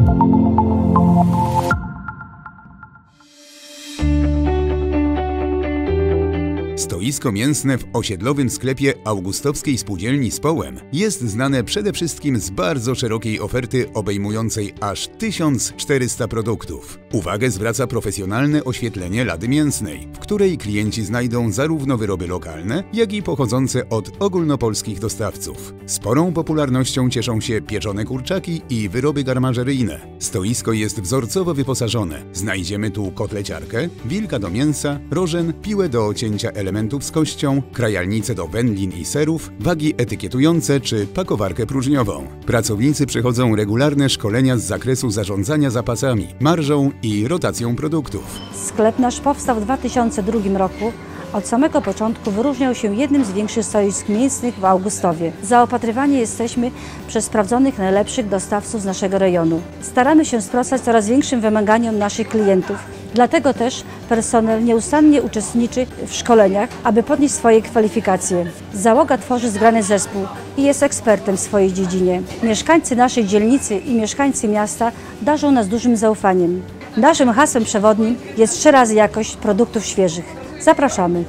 Thank you. Stoisko mięsne w osiedlowym sklepie Augustowskiej Spółdzielni z Połem jest znane przede wszystkim z bardzo szerokiej oferty obejmującej aż 1400 produktów. Uwagę zwraca profesjonalne oświetlenie lady mięsnej, w której klienci znajdą zarówno wyroby lokalne, jak i pochodzące od ogólnopolskich dostawców. Sporą popularnością cieszą się pieczone kurczaki i wyroby garmażeryjne. Stoisko jest wzorcowo wyposażone. Znajdziemy tu kotleciarkę, wilka do mięsa, rożen, piłę do cięcia elementów z kością, krajalnice do wędlin i serów, wagi etykietujące czy pakowarkę próżniową. Pracownicy przechodzą regularne szkolenia z zakresu zarządzania zapasami, marżą i rotacją produktów. Sklep nasz powstał w 2002 roku. Od samego początku wyróżniał się jednym z większych stoisk mięsnych w Augustowie. Zaopatrywani jesteśmy przez sprawdzonych najlepszych dostawców z naszego rejonu. Staramy się sprostać coraz większym wymaganiom naszych klientów. Dlatego też personel nieustannie uczestniczy w szkoleniach, aby podnieść swoje kwalifikacje. Załoga tworzy zgrany zespół i jest ekspertem w swojej dziedzinie. Mieszkańcy naszej dzielnicy i mieszkańcy miasta darzą nas dużym zaufaniem. Naszym hasłem przewodnim jest trzy razy jakość produktów świeżych. Zapraszamy.